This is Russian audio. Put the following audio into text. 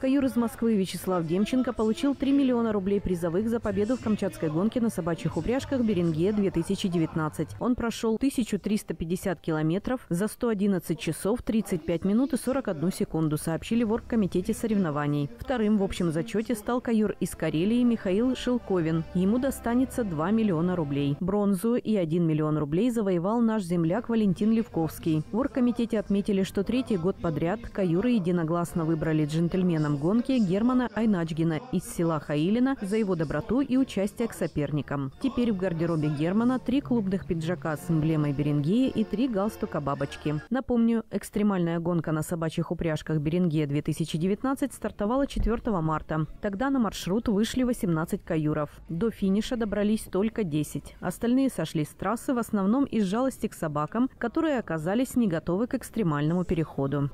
Каюр из Москвы Вячеслав Демченко получил 3 миллиона рублей призовых за победу в Камчатской гонке на собачьих упряжках «Беринге-2019». Он прошел 1350 километров за 111 часов 35 минут и 41 секунду, сообщили в оргкомитете соревнований. Вторым в общем зачете стал каюр из Карелии Михаил Шилковин. Ему достанется 2 миллиона рублей. Бронзу и 1 миллион рублей завоевал наш земляк Валентин Левковский. В оргкомитете отметили, что третий год подряд каюры единогласно выбрали джентльменом гонки Германа Айначгина из села Хаилина за его доброту и участие к соперникам. Теперь в гардеробе Германа три клубных пиджака с эмблемой Берингея и три галстука бабочки. Напомню, экстремальная гонка на собачьих упряжках Берингея 2019 стартовала 4 марта. Тогда на маршрут вышли 18 каюров. До финиша добрались только 10. Остальные сошли с трассы в основном из жалости к собакам, которые оказались не готовы к экстремальному переходу.